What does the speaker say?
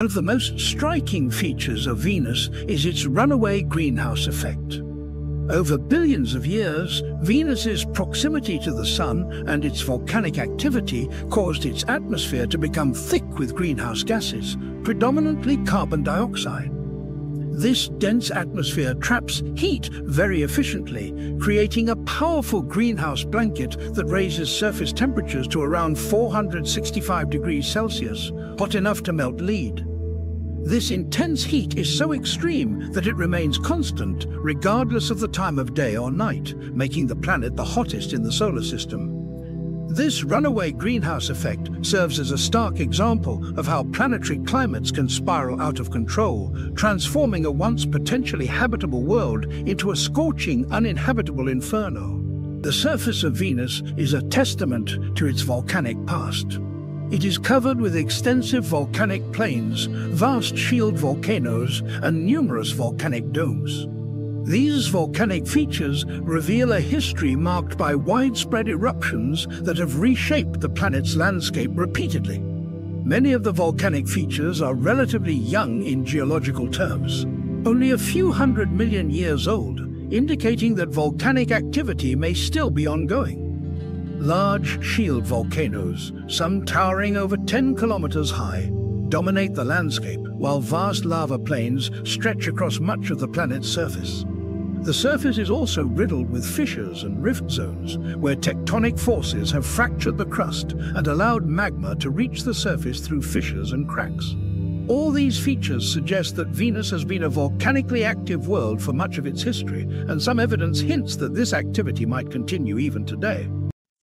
One of the most striking features of Venus is its runaway greenhouse effect. Over billions of years, Venus's proximity to the Sun and its volcanic activity caused its atmosphere to become thick with greenhouse gases, predominantly carbon dioxide. This dense atmosphere traps heat very efficiently, creating a powerful greenhouse blanket that raises surface temperatures to around 465 degrees Celsius, hot enough to melt lead. This intense heat is so extreme that it remains constant regardless of the time of day or night, making the planet the hottest in the solar system. This runaway greenhouse effect serves as a stark example of how planetary climates can spiral out of control, transforming a once potentially habitable world into a scorching, uninhabitable inferno. The surface of Venus is a testament to its volcanic past. It is covered with extensive volcanic plains, vast shield volcanoes, and numerous volcanic domes. These volcanic features reveal a history marked by widespread eruptions that have reshaped the planet's landscape repeatedly. Many of the volcanic features are relatively young in geological terms, only a few hundred million years old, indicating that volcanic activity may still be ongoing. Large shield volcanoes, some towering over 10 kilometers high, dominate the landscape, while vast lava plains stretch across much of the planet's surface. The surface is also riddled with fissures and rift zones, where tectonic forces have fractured the crust and allowed magma to reach the surface through fissures and cracks. All these features suggest that Venus has been a volcanically active world for much of its history, and some evidence hints that this activity might continue even today.